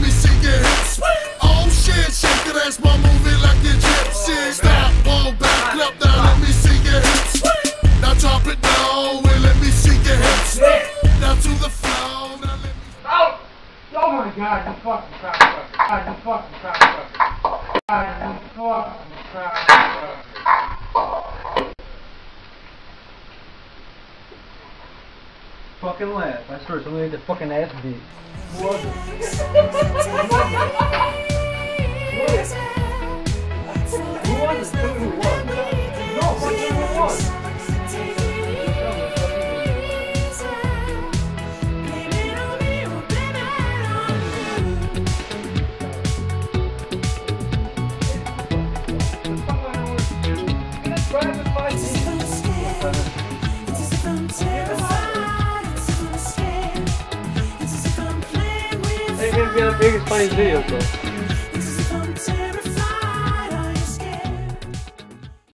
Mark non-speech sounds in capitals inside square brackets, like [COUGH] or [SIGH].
me see your hips. Oh shit, shake that ass, my movie like a gypsy. Stop, pull back, clap down, let me see your hips. Now drop it down, and let me see your hips. Now to the floor, now let me. Out! Oh, oh my god, you fucking cocksucker. God, you fucking cocksucker. God, you fucking cocksucker. Fucking laugh. I swear, somebody had the fucking ass beat. What? [LAUGHS] was it? Who was it? Tell me who it was. No, fuck me who it was. They're gonna be the biggest funny videos though.